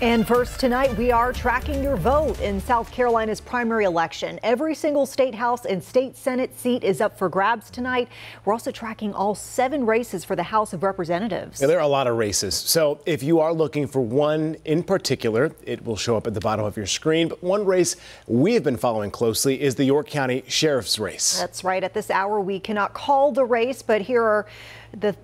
And first tonight, we are tracking your vote in South Carolina's primary election. Every single state house and state senate seat is up for grabs tonight. We're also tracking all seven races for the House of Representatives. Yeah, there are a lot of races. So if you are looking for one in particular, it will show up at the bottom of your screen. But one race we have been following closely is the York County Sheriff's race. That's right. At this hour, we cannot call the race, but here are the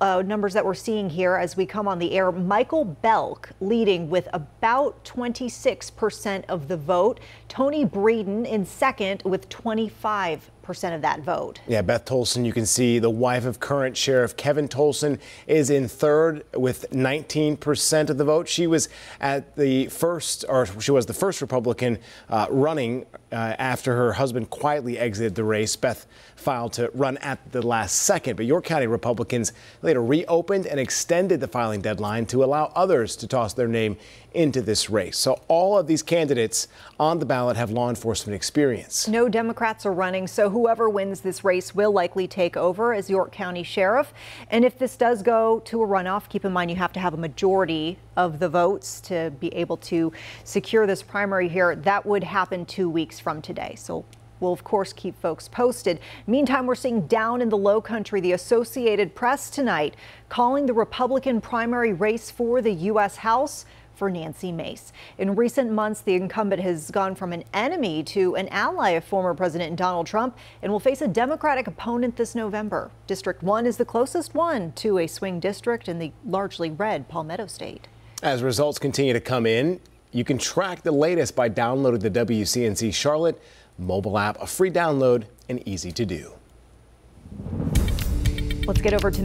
uh, numbers that we're seeing here as we come on the air. Michael Belk leading with about 26% of the vote. Tony Breeden in second with 25 percent of that vote. Yeah, Beth Tolson, you can see the wife of current Sheriff Kevin Tolson is in third with 19% of the vote. She was at the first, or she was the first Republican uh, running uh, after her husband quietly exited the race. Beth filed to run at the last second, but York County Republicans later reopened and extended the filing deadline to allow others to toss their name into this race. So all of these candidates on the ballot have law enforcement experience. No Democrats are running, so whoever wins this race will likely take over as York County Sheriff. And if this does go to a runoff, keep in mind you have to have a majority of the votes to be able to secure this primary here. That would happen two weeks from today. So We'll, of course, keep folks posted. Meantime, we're seeing down in the low country the Associated Press tonight calling the Republican primary race for the U.S. House for Nancy Mace. In recent months, the incumbent has gone from an enemy to an ally of former President Donald Trump and will face a Democratic opponent this November. District 1 is the closest one to a swing district in the largely red Palmetto State. As results continue to come in, you can track the latest by downloading the WCNC Charlotte mobile app, a free download and easy to do. Let's get over to